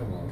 Come on.